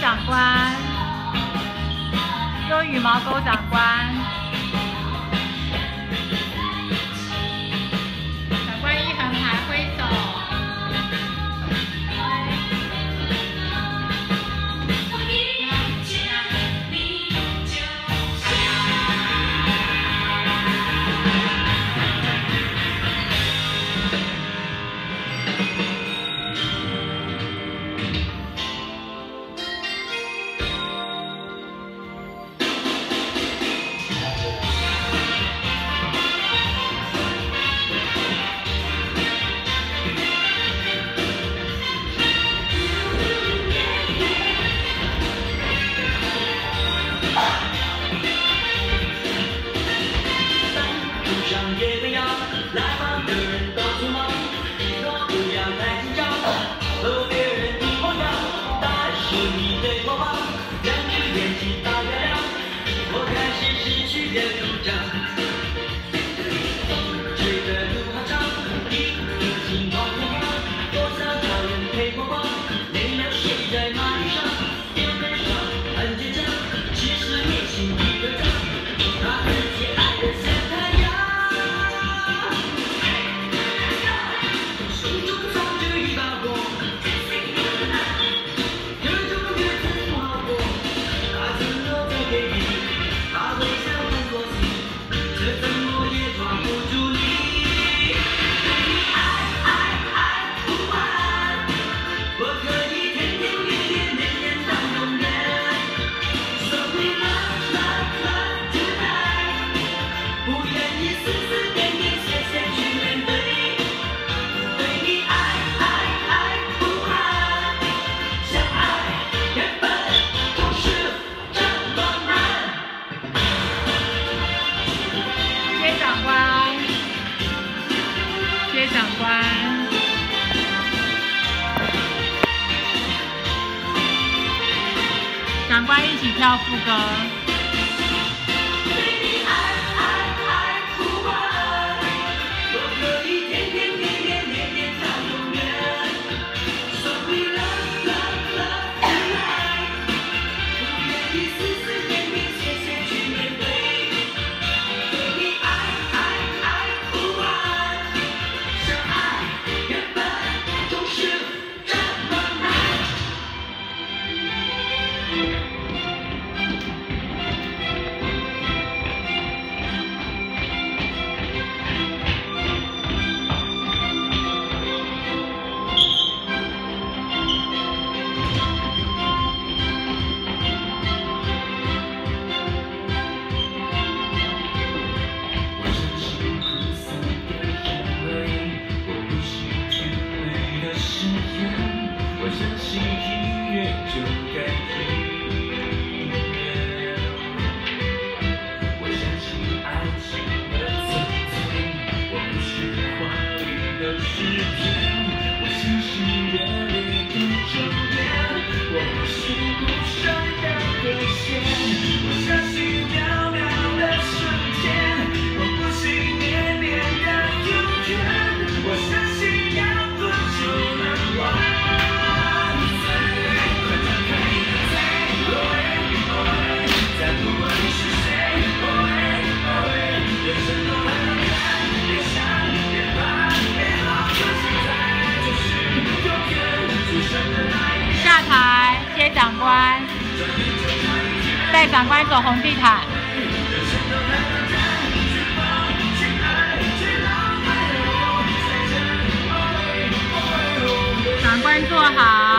长官，做羽毛钩长官。长官，一起跳副歌。带长官走红地毯，长官坐好，